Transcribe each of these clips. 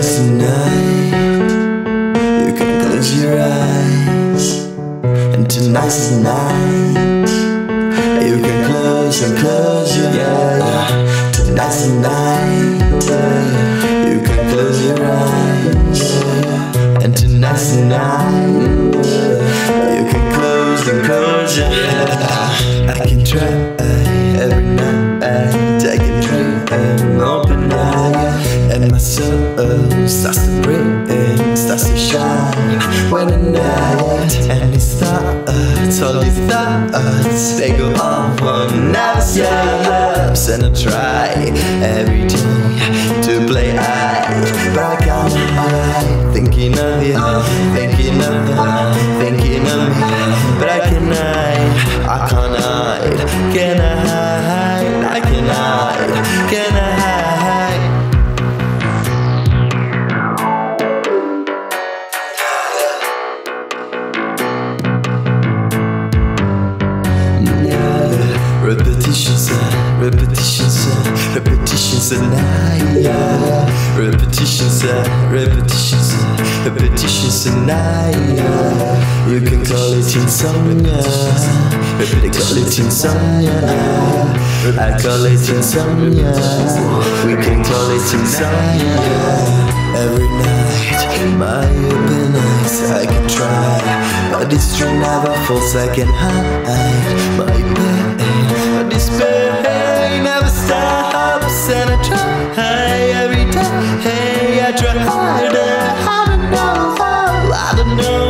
tonight's the night. You can close your eyes. And tonight's the night. You can close and close your eyes. Tonight's the night. You can close your eyes. And tonight's the night. You can close and close your eyes. I can try When the night. And these thoughts, all these thoughts They go on for stops And I try every day to play I But I can't hide. Thinking of you, Repetitions, uh, repetitions, uh, repetitions, and I, uh, repetitions, uh, repetitions, uh, repetitions, uh, you can call it insomnia, they call it insomnia, I call it insomnia, we can call it insomnia. Every night, in my open eyes, I can try, but this dream never falls. I can hide my pain, know,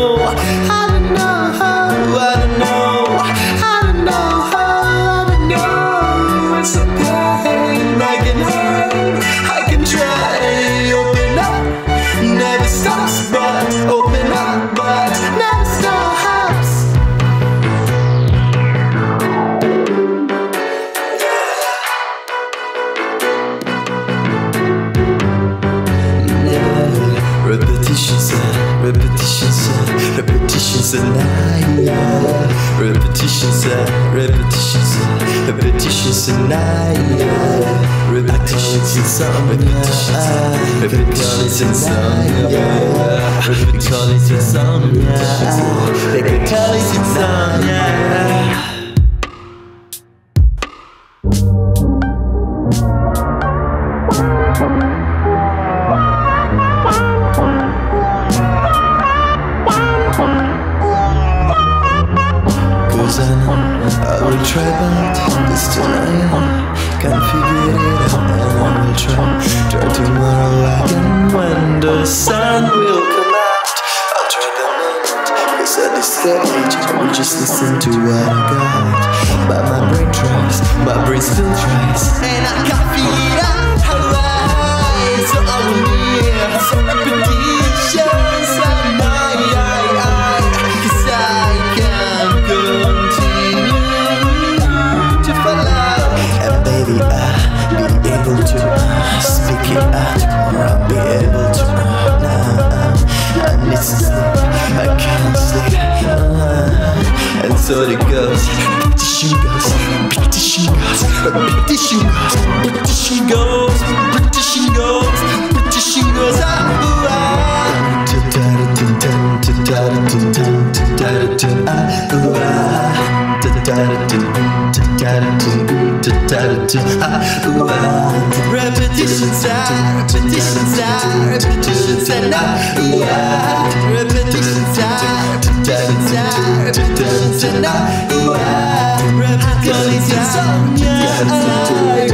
repetitions, and I, yeah. repetitions, uh, repetitions, uh, repetitions, and I, yeah. repetitions, insomnia, I can call it I will try but this tonight Can't figure it out. And I will try Try tomorrow again when the sun will come out. I'll try the moment. Cause at this stage I will just listen to what I got. But my brain tries, my brain still tries. And I can't figure it out Baby, I'll be able to uh, speak it out Or I'll be able to uh, nah, I need to sleep, I can't sleep uh, And so it goes Repetition goes, repetition goes, repetition goes, repetition goes, repetition goes, repetition goes, ah, ooh, ah. Repetitions are, repetitions are, repetitions Repetitions repetitions are, repetitions are not Repetitions Repetitions insomnia,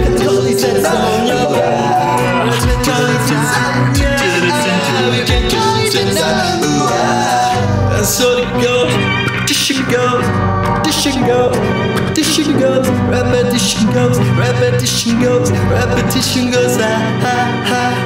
you can call it insomnia And so it goes, repetition goes, repetition goes, repetition goes, repetition goes, repetition goes, repetition goes, ah, ah, ah.